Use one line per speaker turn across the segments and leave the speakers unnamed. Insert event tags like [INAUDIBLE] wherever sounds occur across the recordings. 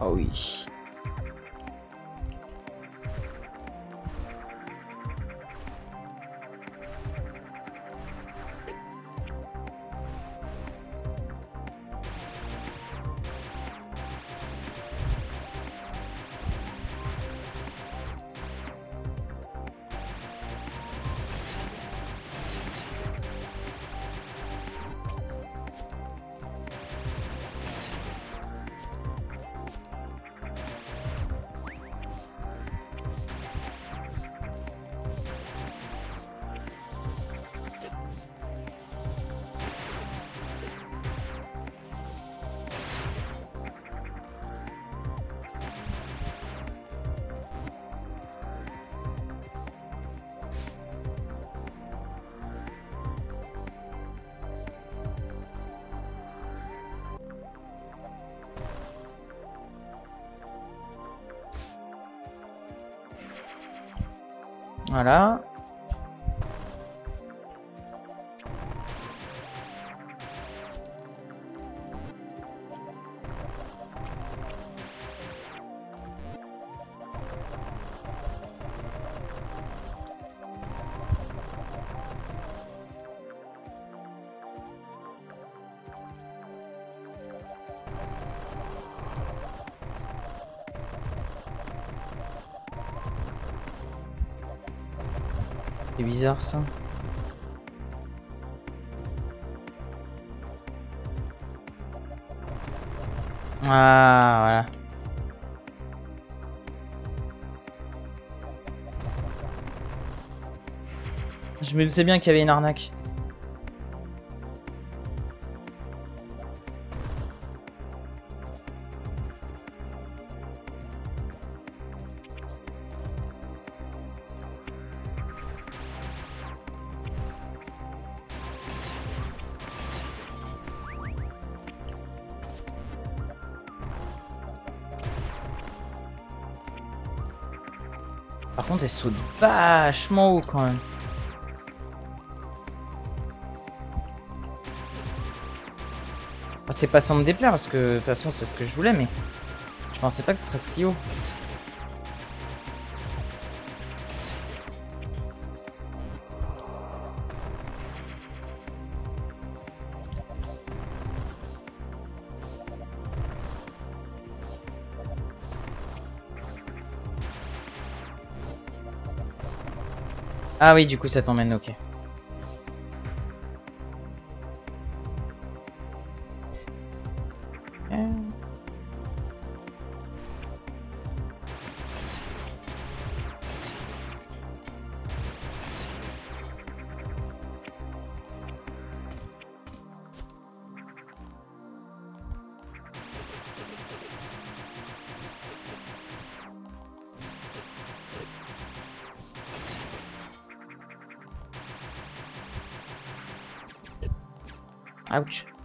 Oh Voilà. C'est bizarre ça. Ah voilà. Je me doutais bien qu'il y avait une arnaque. Vachement haut quand même. C'est pas sans me déplaire parce que de toute façon c'est ce que je voulais mais je pensais pas que ce serait si haut. Ah oui, du coup ça t'emmène, ok. Euh. Ouch.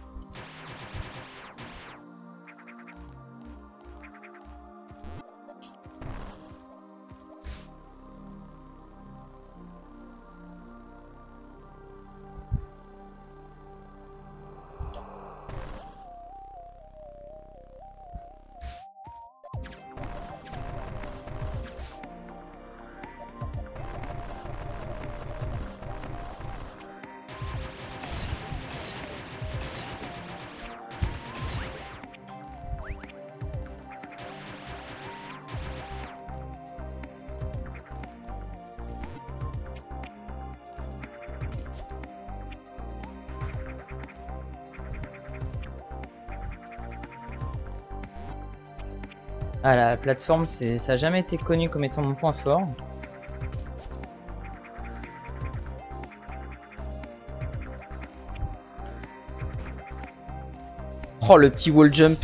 La plateforme, ça a jamais été connu comme étant mon point fort. Oh, le petit wall jump.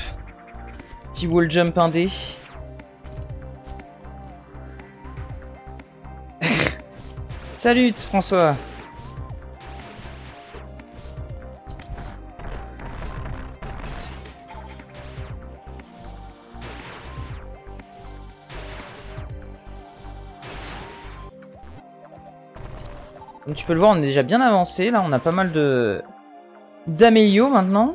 Petit wall jump indé. [LAUGHS] Salut François peux le voir, on est déjà bien avancé. Là, on a pas mal de d'Amelio maintenant.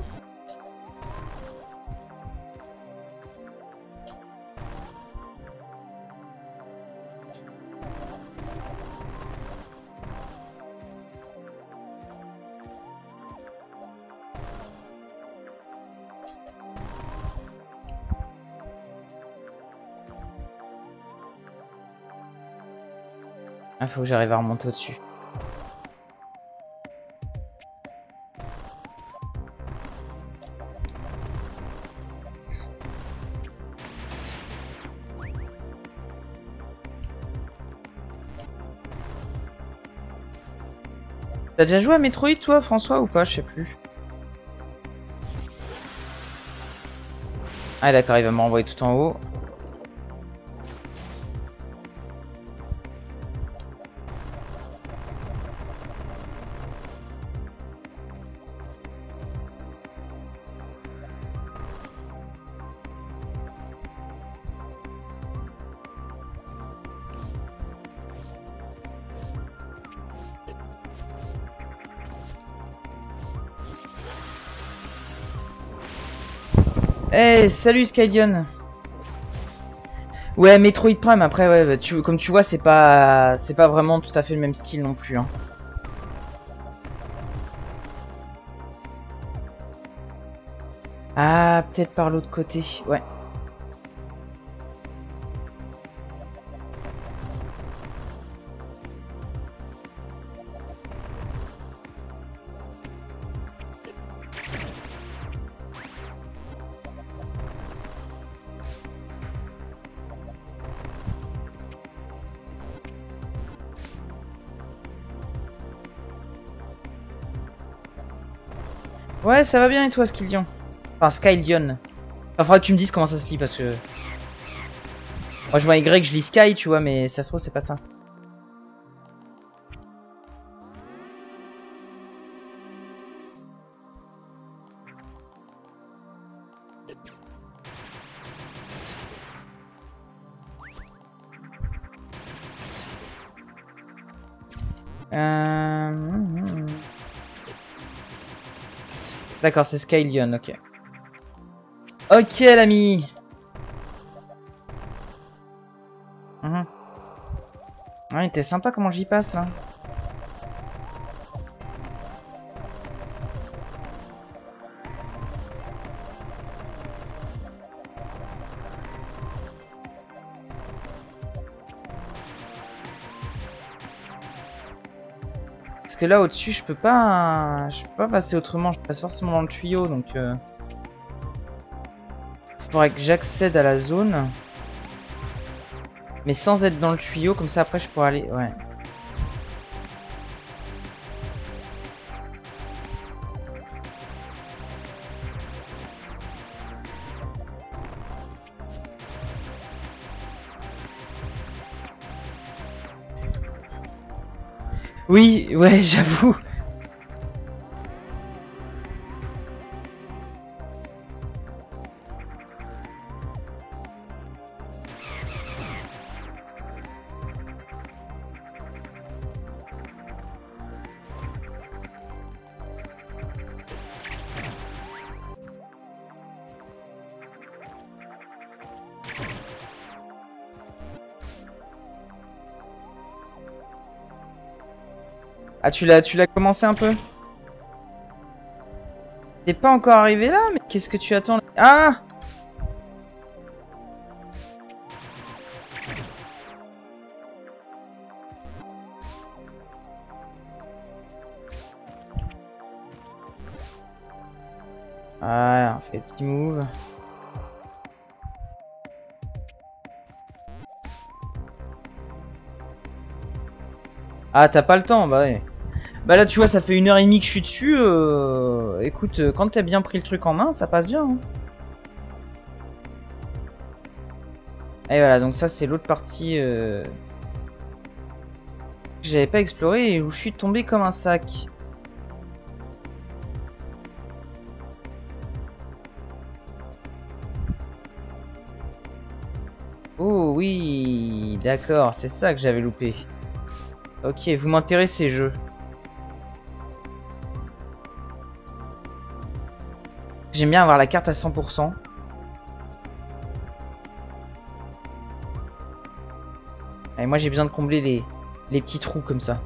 Ah, faut que j'arrive à remonter au-dessus. T'as déjà joué à Metroid toi François ou pas Je sais plus. Ah d'accord, il va me renvoyer tout en haut. Eh, salut Skylion Ouais, Metroid Prime, après, ouais, bah, comme tu vois, c'est pas, c'est pas vraiment tout à fait le même style non plus. Hein. Ah, peut-être par l'autre côté, ouais. Ça va bien et toi, Skylion Enfin, Skylion. Enfin, faudrait que tu me dises comment ça se lit parce que... Moi, je vois Y, je lis Sky, tu vois, mais ça se trouve, c'est pas ça. D'accord, c'est Skylion, ok. Ok, l'ami mmh. Ouais, t'es sympa comment j'y passe, là. Là au-dessus je peux pas je peux pas passer autrement, je passe forcément dans le tuyau donc euh... faudrait que j'accède à la zone. Mais sans être dans le tuyau comme ça après je pourrais aller ouais ouais, j'avoue. Ah, tu l'as, tu l'as commencé un peu T'es pas encore arrivé là Mais qu'est-ce que tu attends Ah Voilà, on fait petit move. Ah, t'as pas le temps, bah ouais. Bah là, tu vois, ça fait une heure et demie que je suis dessus. Euh... Écoute, euh, quand t'as bien pris le truc en main, ça passe bien. Hein. Et voilà, donc ça, c'est l'autre partie euh... que j'avais pas exploré et où je suis tombé comme un sac. Oh oui, d'accord, c'est ça que j'avais loupé. Ok, vous m'intéressez, jeu. J'aime bien avoir la carte à 100%. Et moi j'ai besoin de combler les, les petits trous comme ça.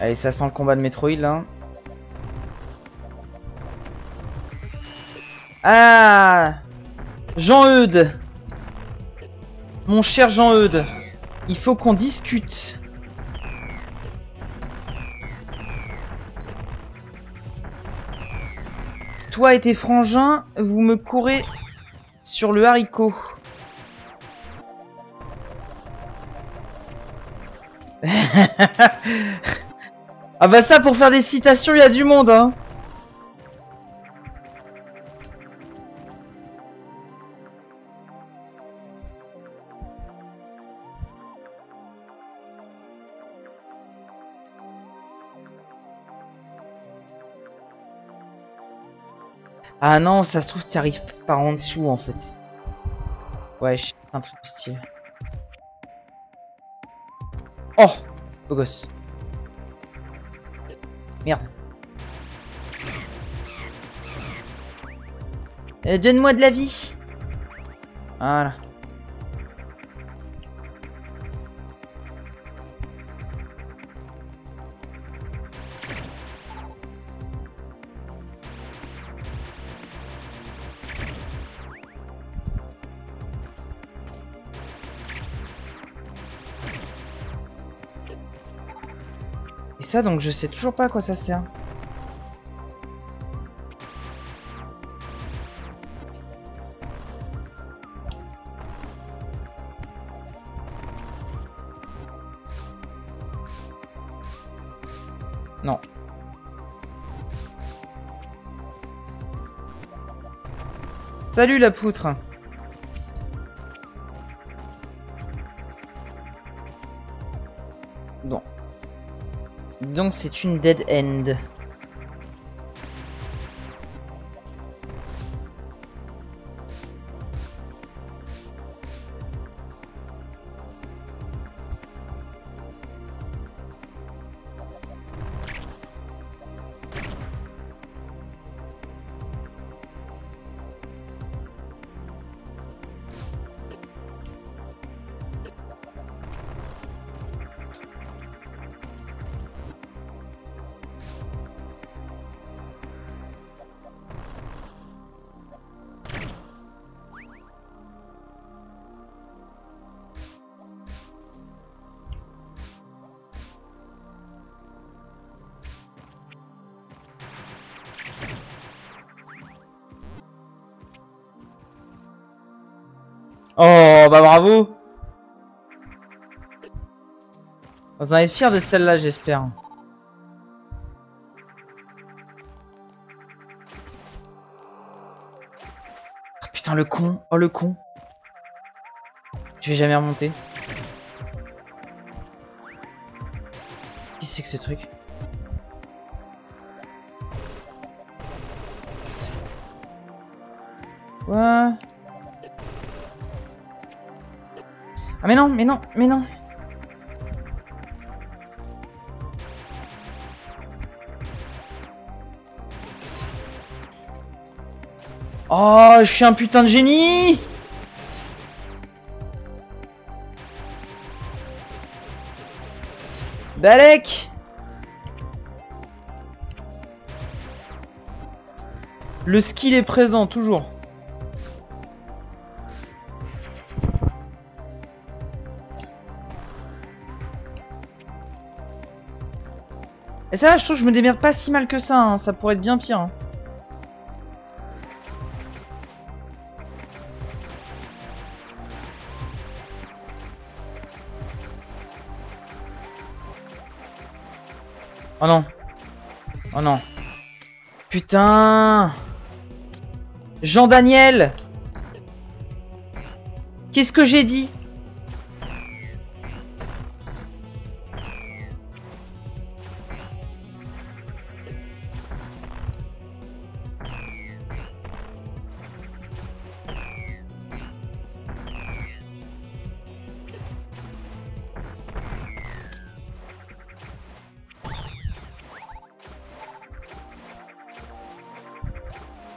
Allez, ça sent le combat de Metroid là. Ah Jean-Eudes Mon cher Jean-Eudes, il faut qu'on discute. Toi et tes frangins, vous me courez sur le haricot. [LAUGHS] ah bah ça, pour faire des citations, il y a du monde, hein Ah non, ça se trouve, tu arrives par en dessous en fait. Ouais, un truc style. Oh Beau gosse. Merde. Euh, Donne-moi de la vie. Voilà. Donc je sais toujours pas à quoi ça sert. Non. Salut la poutre Donc c'est une dead end. Bravo. Vous en êtes fier de celle-là, j'espère. Oh, putain, le con. Oh, le con. Je vais jamais remonter. Qui c'est que ce truc? Ouais Ah mais non, mais non, mais non. Oh, je suis un putain de génie. Balek. Le skill est présent, toujours. Je trouve que je me démerde pas si mal que ça. Hein. Ça pourrait être bien pire. Hein. Oh non. Oh non. Putain. Jean-Daniel. Qu'est-ce que j'ai dit?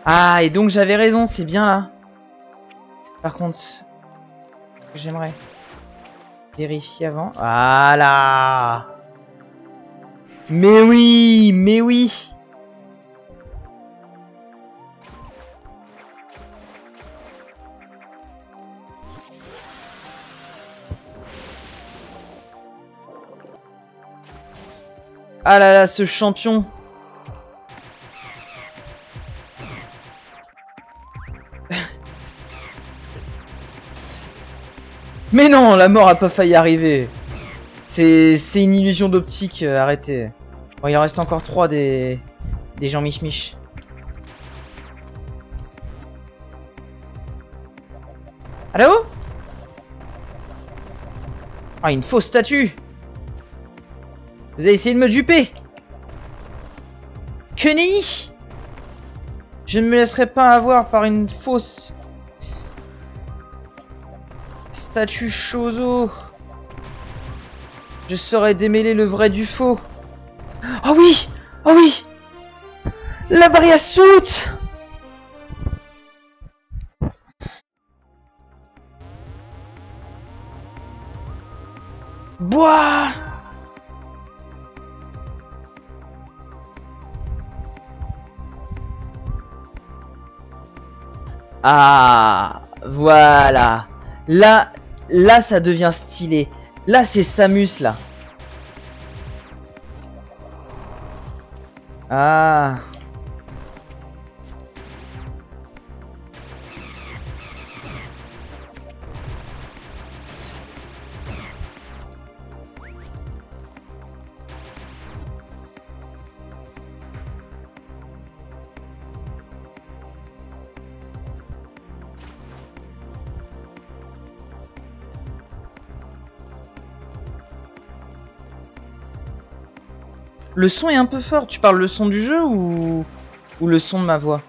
Ah, et donc j'avais raison, c'est bien là. Par contre, j'aimerais vérifier avant. Voilà Mais oui, mais oui. Ah là là, ce champion. Mais non, la mort a pas failli arriver. C'est une illusion d'optique, euh, arrêtez. Bon, il en reste encore trois des, des gens mich-mich. Allô? Ah, une fausse statue Vous avez essayé de me duper Que nenni Je ne me laisserai pas avoir par une fausse statue Chozo. Je saurais démêler le vrai du faux. Oh oui! Oh oui! La variasoute Bois! Ah Voilà Là, là ça devient stylé. Là c'est Samus là. Ah. Le son est un peu fort. Tu parles le son du jeu ou, ou le son de ma voix?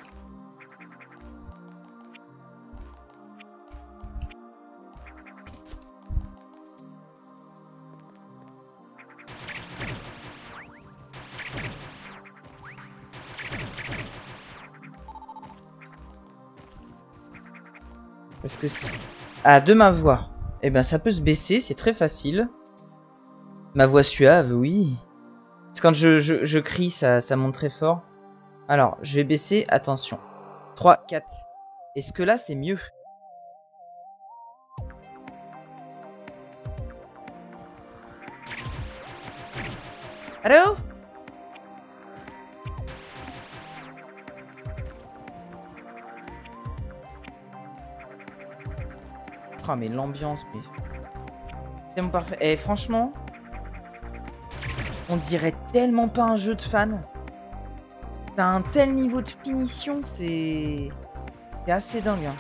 Parce que ah de ma voix. Eh ben ça peut se baisser, c'est très facile. Ma voix suave, oui quand je, je, crie, ça, ça monte très fort. Alors, je vais baisser. Attention. 3, 4. Est-ce que là, c'est mieux? Allô? Oh mais l'ambiance, mais... C'est mon parfait. Eh, franchement, on dirait tellement pas un jeu de fan. T'as un tel niveau de finition, c'est... C'est assez dingue. Hein.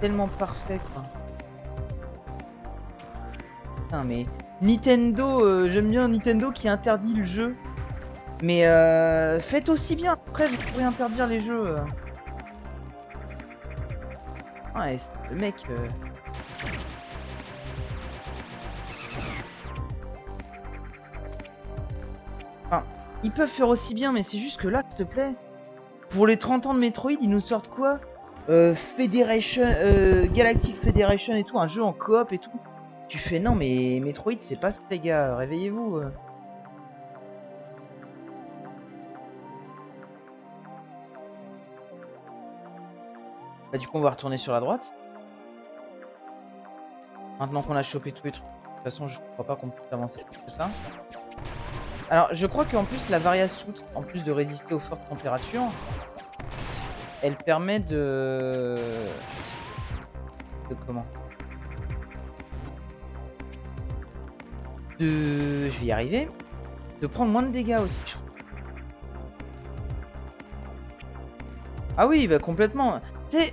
Tellement parfait quoi. Putain mais... Nintendo, euh, j'aime bien Nintendo qui interdit le jeu mais euh, faites aussi bien. Après, vous pourrez interdire les jeux. Euh. Ouais, le mec. Euh... Enfin, ils peuvent faire aussi bien, mais c'est juste que là, s'il te plaît. Pour les 30 ans de Metroid, ils nous sortent quoi? Euh, Federation, euh, Galactic Federation et tout, un jeu en coop et tout. Tu fais non, mais Metroid, c'est pas ça, les gars. Réveillez-vous. Bah du coup on va retourner sur la droite. Maintenant qu'on a chopé tous les trucs. De toute façon je crois pas qu'on puisse avancer plus que ça. Alors je crois qu'en plus la variation, en plus de résister aux fortes températures, elle permet de... De comment? De... Je vais y arriver. De prendre moins de dégâts aussi. Ah oui, bah complètement. Sais,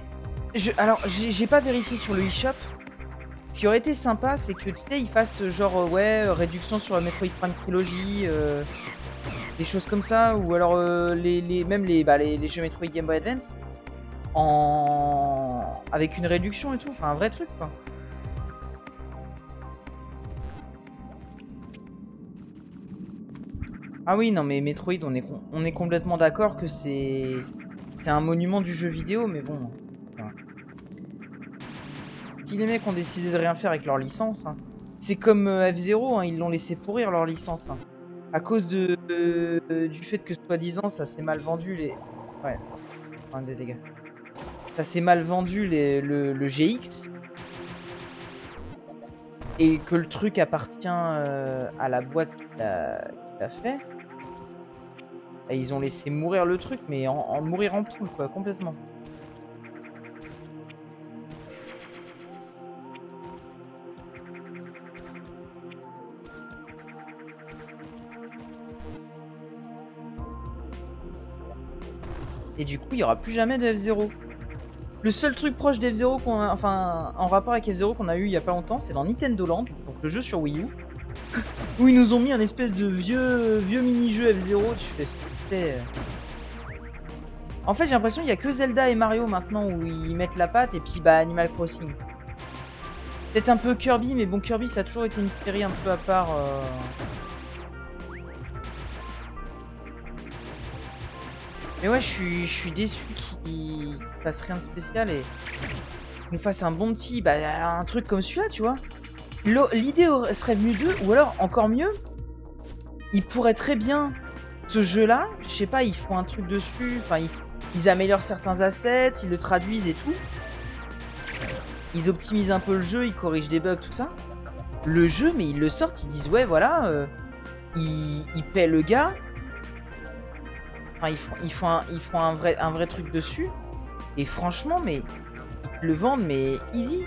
alors, j'ai pas vérifié sur le eShop. Ce qui aurait été sympa, c'est que tu sais, ils fassent genre, euh, ouais, euh, réduction sur la Metroid Prime Trilogy, euh, des choses comme ça, ou alors les, même les, bah, les, les, jeux Metroid Game Boy Advance, en... avec une réduction et tout, enfin un vrai truc quoi. Ah oui, non, mais Metroid, on est complètement d'accord que c'est c'est un monument du jeu vidéo, mais bon. Si les mecs ont décidé de rien faire avec leur licence, hein, c'est comme euh, F0, hein, ils l'ont laissé pourrir leur licence. Hein. À cause de, du fait que soi-disant ça s'est mal vendu les... Ouais, des dégâts. Ça s'est mal vendu le, GX, et que le truc appartient euh, à la boîte qui l'a fait, ils ont laissé mourir le truc, mais en, mourir en poule, quoi, complètement. Et du coup, il n'y aura plus jamais de F0. Le seul truc proche d'F0 qu'on enfin en rapport avec F0 qu'on a eu il y a pas longtemps, c'est dans Nintendo Land, donc le jeu sur Wii U, [LAUGHS] où ils nous ont mis un espèce de vieux vieux mini-jeu F0, tu fais c'était En fait, j'ai l'impression qu'il y a que Zelda et Mario maintenant où ils mettent la patte et puis bah Animal Crossing. Peut-être un peu Kirby, mais bon Kirby ça a toujours été une série un peu à part. Euh. Mais ouais, je suis, je suis déçu qu'il fasse rien de spécial et nous fasse un bon petit, bah, un truc comme celui-là, tu vois. L'idée serait venue d'eux, ou alors encore mieux, ils pourraient très bien ce jeu-là, je sais pas, ils font un truc dessus, enfin ils, améliorent certains assets, ils le traduisent et tout. Ils optimisent un peu le jeu, ils corrigent des bugs, tout ça. Le jeu, mais ils le sortent, ils disent ouais voilà, euh, ils, paient le gars, font, ils font, un, ils font un, vrai, un vrai truc dessus. Et franchement, mais le vendent, mais easy.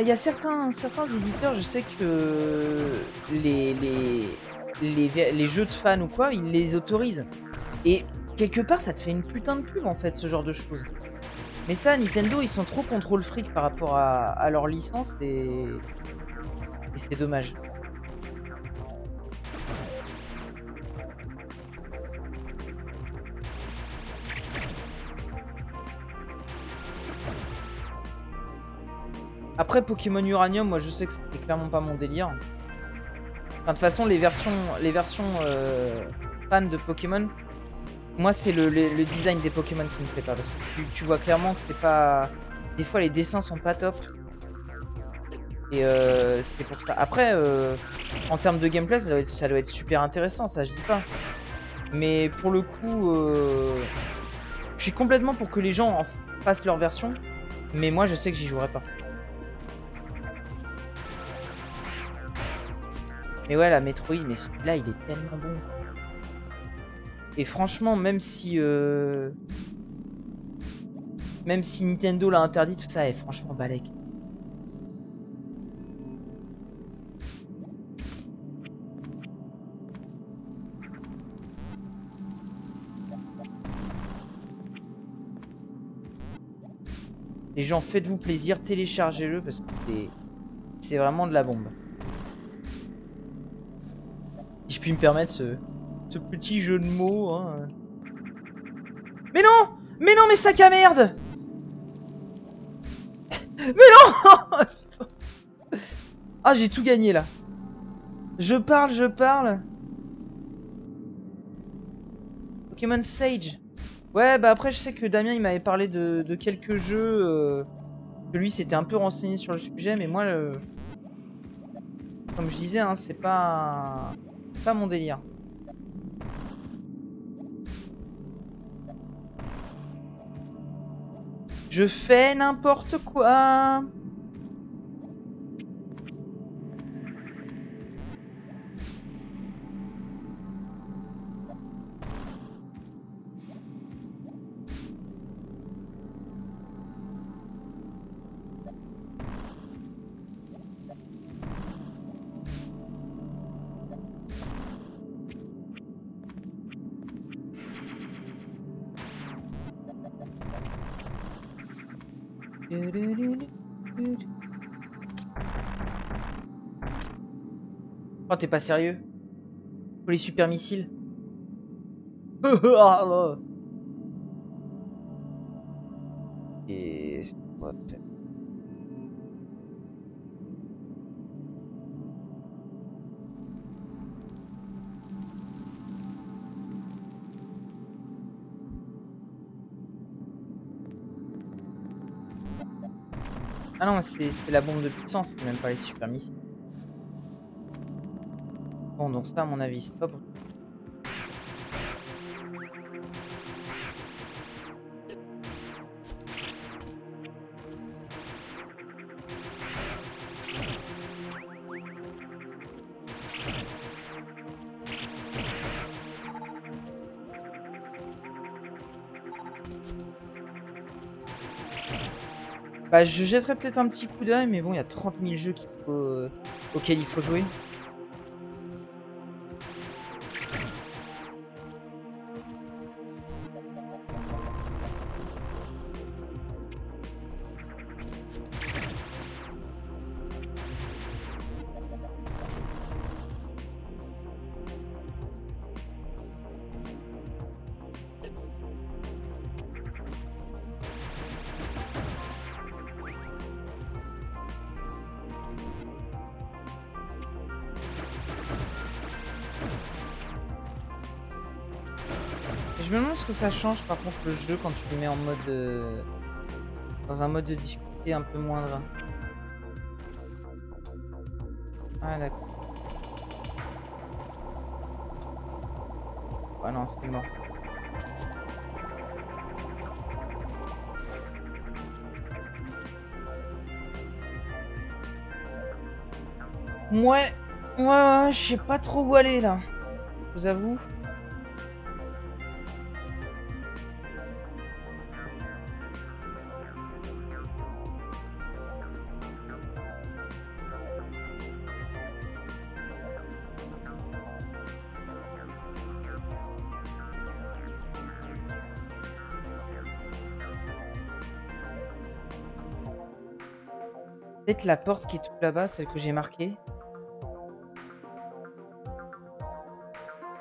Il y a, certains, certains éditeurs, je sais que les, les, jeux de fans ou quoi, ils les autorisent. Et quelque part, ça te fait une putain de pub en fait, ce genre de choses. Mais ça, Nintendo, ils sont trop contrôle fric par rapport à, leur licence et c'est dommage. Après Pokémon Uranium, moi je sais que c'était clairement pas mon délire. Enfin, de toute façon, les versions, les versions euh, fans de Pokémon, moi c'est le, design des Pokémon qui me fait pas. Parce que tu, vois clairement que c'est pas. Des fois les dessins sont pas top. Et euh, c'était pour ça. Après, euh, en termes de gameplay, ça doit, être, super intéressant, ça je dis pas. Mais pour le coup, je suis complètement pour que les gens en fassent leur version. Mais moi je sais que j'y jouerai pas. Mais ouais, la Metroid, mais celui-là, il est tellement bon. Et franchement, même si... Euh... Même si Nintendo l'a interdit, tout ça est franchement balèque. Les gens, faites-vous plaisir, téléchargez-le parce que c'est vraiment de la bombe puis me permettre ce, ce petit jeu de mots. Hein. Mais non Mais non, mais sac à merde [LAUGHS] Mais non [LAUGHS] Ah, j'ai tout gagné là. Je parle, je parle. Pokémon Sage. Ouais, bah après, je sais que Damien, il m'avait parlé de, quelques jeux. Euh, que lui, s'était un peu renseigné sur le sujet, mais moi, le... comme je disais, hein, c'est pas pas mon délire. Je fais n'importe quoi. Oh, t'es pas sérieux? Pour les super missiles. [LAUGHS] Ah, Et... Ah non, c'est la bombe de puissance, c'est même pas les super missiles. Bon, donc ça, à mon avis, stop. Bah, je jetterai peut-être un petit coup d'œil, mais bon, il y a 30 000 jeux faut, auxquels il faut jouer. Ça change par contre le jeu quand tu le mets en mode... Euh, dans un mode de difficulté un peu moindre. Ah d'accord. Ah non, c'est mort. Ouais, ouais, ouais, je sais pas trop où aller là. Je vous avoue. Peut-être la porte qui est tout là-bas, celle que j'ai marquée.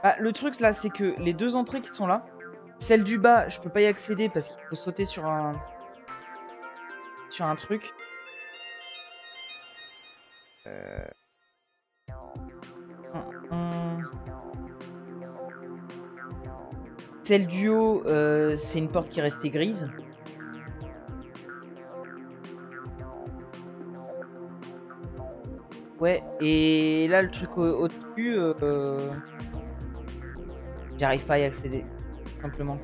Ah, le truc là, c'est que les deux entrées qui sont là, celle du bas, je peux pas y accéder parce qu'il faut sauter sur un sur un truc. Euh... Celle du haut, euh, c'est une porte qui est restée grise. Ouais, et là, le truc au-dessus, euh, j'arrive pas à y accéder, simplement.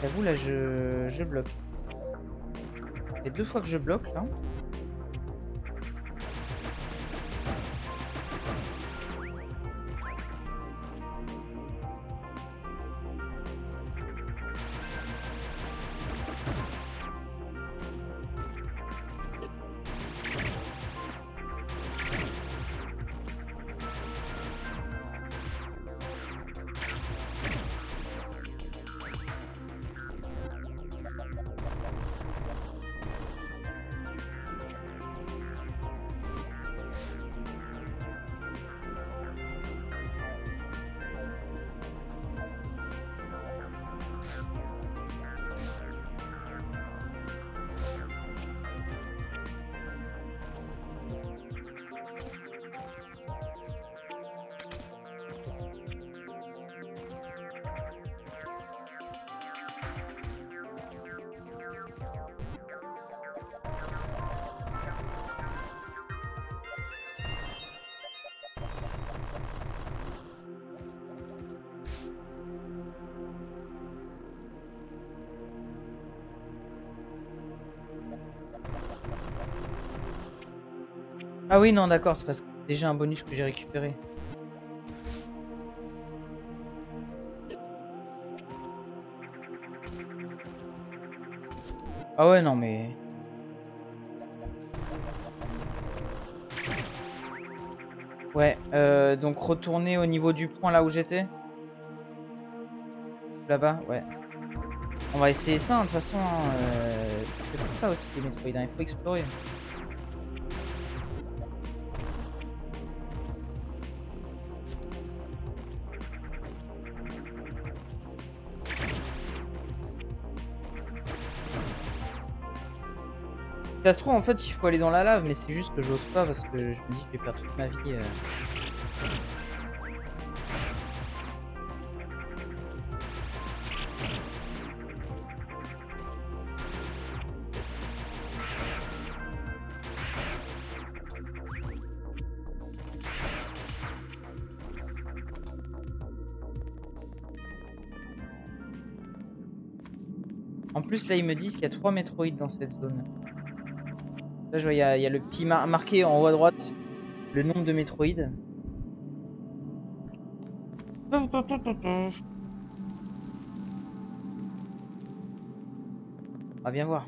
J'avoue, là, je, je bloque. Ça fait deux fois que je bloque, là. Ah oui, non, d'accord, c'est parce que c'est déjà un bonus que j'ai récupéré. Ah ouais, non, mais... Ouais, euh, donc retourner au niveau du point là où j'étais. là-bas, ouais. On va essayer ça, hein, de toute façon. Hein, euh, c'est comme ça aussi les Metroid, hein, il faut explorer. Ça se trouve en fait il faut aller dans la lave mais c'est juste que j'ose pas parce que je me dis que je vais perdre toute ma vie. Euh. En plus là ils me disent qu'il y a 3 Metroid dans cette zone. Là je vois il y, a le petit marqué en haut à droite le nombre de Metroid. Ah viens voir.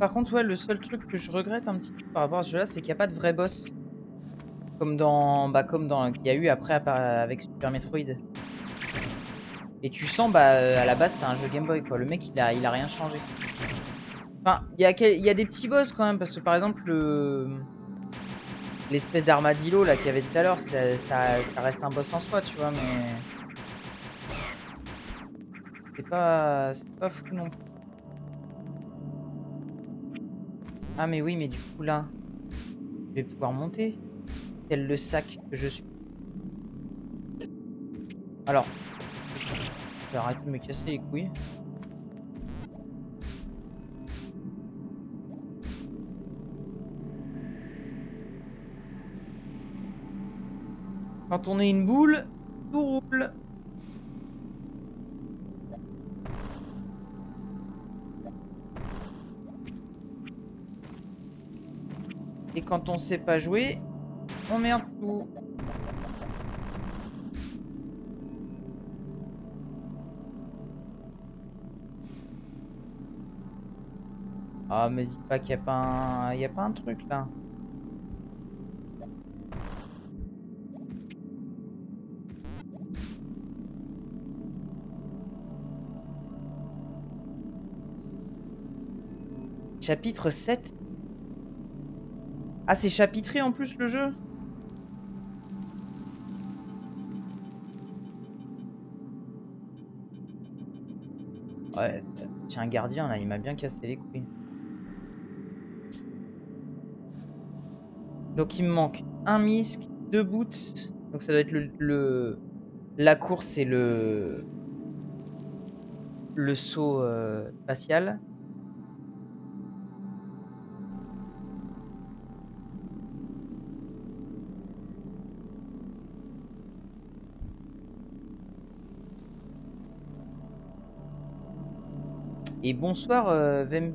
Par contre, ouais, le seul truc que je regrette un petit peu par rapport à ce jeu-là, c'est qu'il n'y a pas de vrai boss. Comme dans, bah, comme dans, qu'il y a eu après avec Super Metroid. Et tu sens, bah, à la base, c'est un jeu Game Boy, quoi. Le mec, il a, il a rien changé. Enfin, il y a, des petits boss quand même, parce que par exemple, le... l'espèce d'armadillo là qu'il y avait tout à l'heure, ça, ça, reste un boss en soi, tu vois, mais c'est pas, c'est pas fou non plus. Ah mais oui, mais du coup là, je vais pouvoir monter. Tel le sac que je suis. Alors, je vais arrêter de me casser les couilles. Quand on est une boule, tout roule. Quand on sait pas jouer, on merde tout. Ah, me dis pas qu'il n'y a pas un... Y a pas un truc là. Chapitre 7 ah, c'est chapitré en plus le jeu Ouais, tiens, un gardien là, il m'a bien cassé les couilles. Donc il me manque un misc, deux boots. Donc ça doit être le... La course et le... Le saut euh, spatial. Bonsoir, euh, Vem...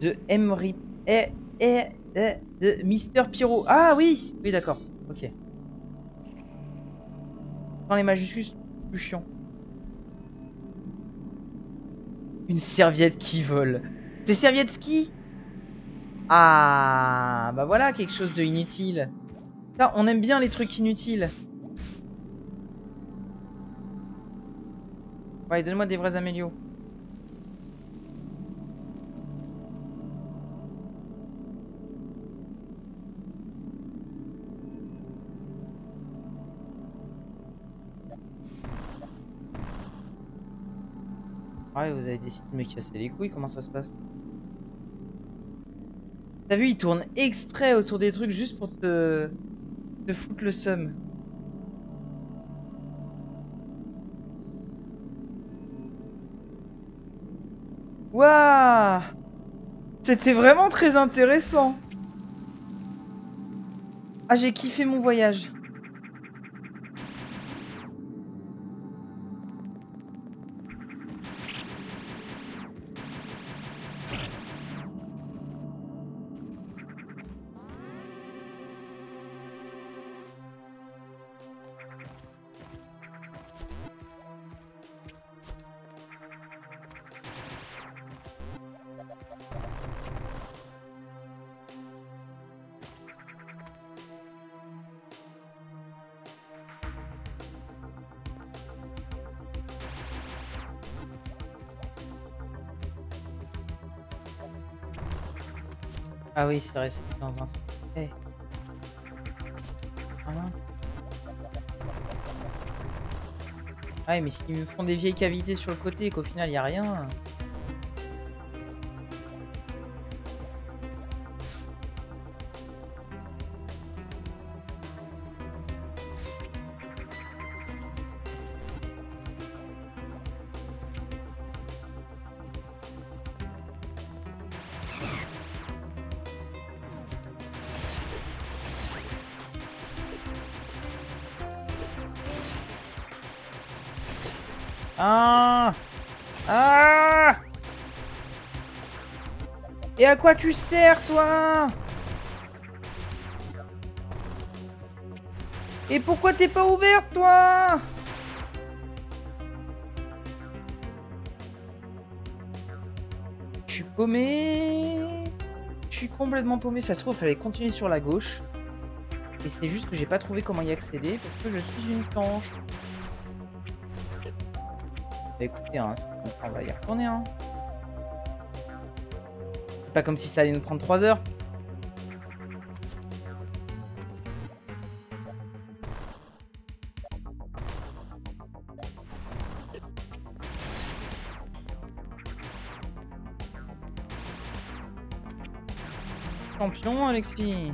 De Emery... Eh, eh, eh, de Mister Pyro. Ah oui Oui, d'accord. Ok. Dans les majuscules, plus chiant. Une serviette qui vole. C'est serviette ski? Ah Bah voilà, quelque chose de inutile. On aime bien les trucs inutiles. Ouais, donne-moi des vrais amélios. Ouais, vous avez décidé de me casser les couilles, comment ça se passe? T'as vu, il tourne exprès autour des trucs juste pour te, te foutre le seum. Waouh C'était vraiment très intéressant. Ah, j'ai kiffé mon voyage. Oui, c'est c'est dans un... Non. Ah ouais, mais s'ils me font des vieilles cavités sur le côté et qu'au final, il a rien... quoi tu sers, toi Et pourquoi t'es pas ouverte, toi Je suis paumé. Je suis complètement paumé. Ça se trouve, il fallait continuer sur la gauche. Et c'est juste que j'ai pas trouvé comment y accéder parce que je suis une planche. Bah, écoutez, hein, on va y retourner. Hein. C'est pas comme si ça allait nous prendre 3 heures. Champion, Alexis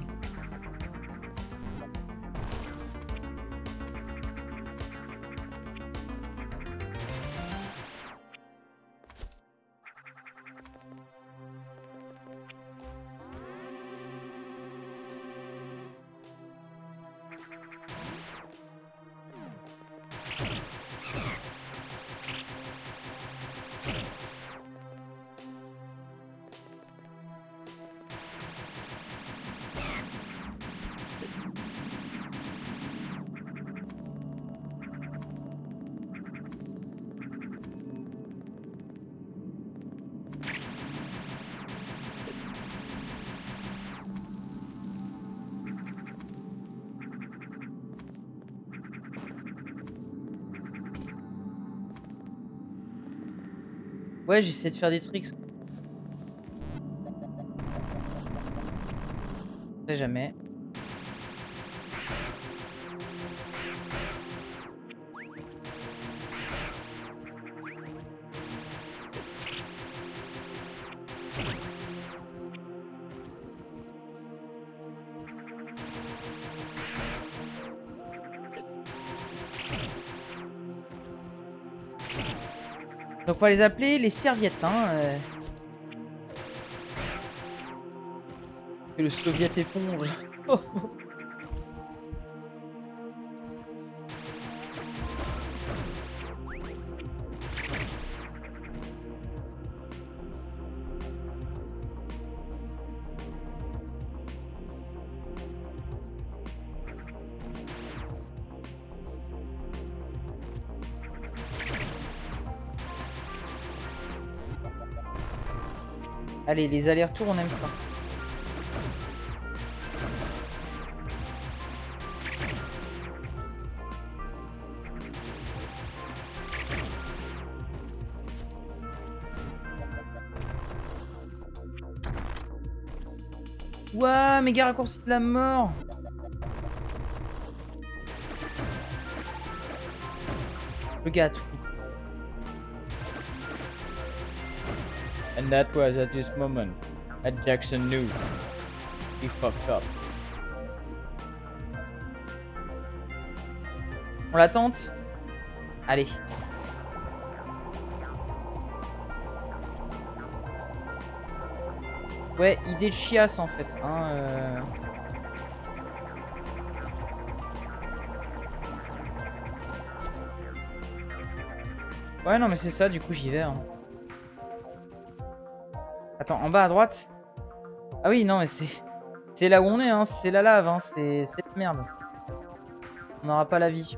Ouais, j'essaie de faire des tricks. Je sais jamais. Va les appeler les serviettes. Hein, euh. Le soviet. Oh. [LAUGHS] Allez, les allers-retours, on aime ça. Ouah, méga raccourci de la mort Le gars,
And that was at this moment that Jackson knew he fucked up.
On la tente Allez. Ouais, idée de chiasse en fait. Hein, euh. Ouais, non, mais c'est ça, du coup, j'y vais. hein. Attends, en bas à droite Ah oui, non, mais c'est... C'est là où on est, hein. C'est la lave, hein. C'est la merde. On n'aura pas la vie.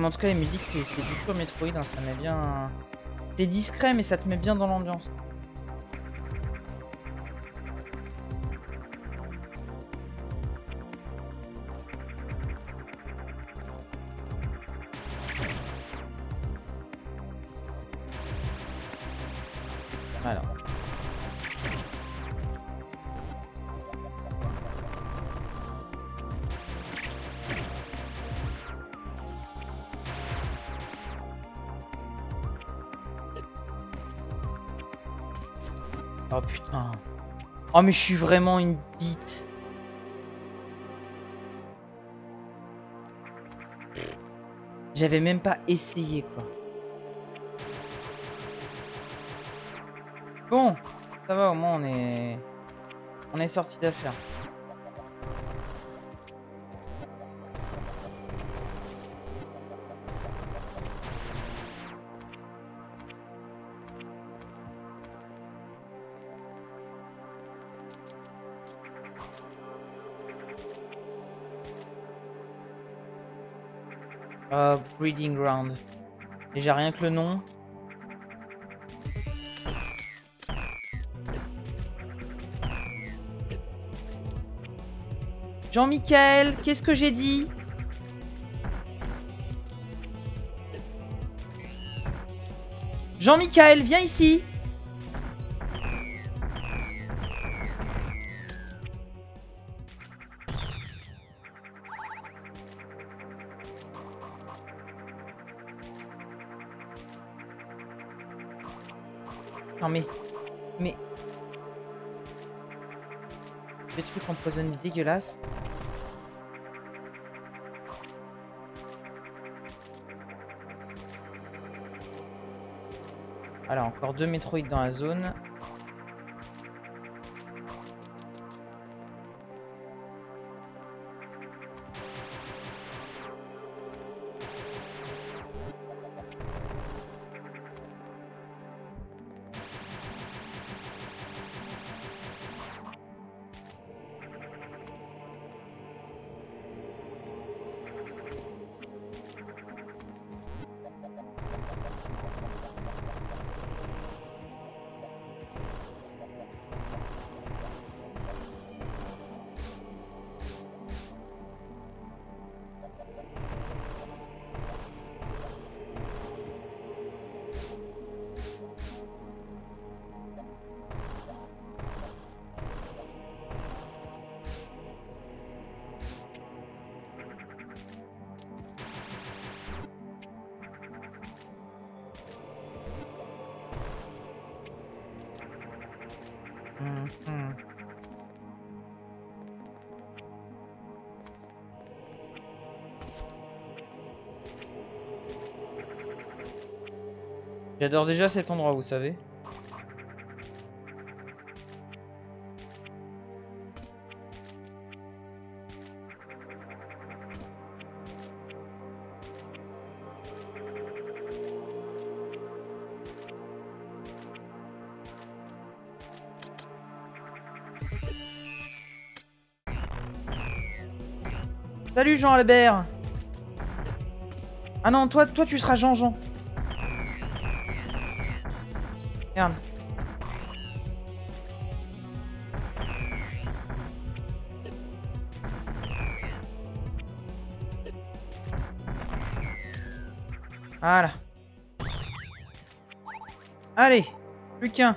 Mais en tout cas, les musiques, c'est du pur Metroid, hein, ça met bien... C'est discret, mais ça te met bien dans l'ambiance. Oh mais je suis vraiment une bite. J'avais même pas essayé quoi. Bon, ça va au moins on est on est sorti d'affaire. Euh, breeding ground. Déjà rien que le nom. Jean-Michel, qu'est-ce que j'ai dit? Jean-Michel, viens ici empoisonnés dégueulasses. Voilà, encore deux Metroid dans la zone. J'adore déjà cet endroit, vous savez. Salut Jean-Albert Ah non, toi, toi tu seras Jean-Jean. Regarde. Voilà. Allez, plus qu'un.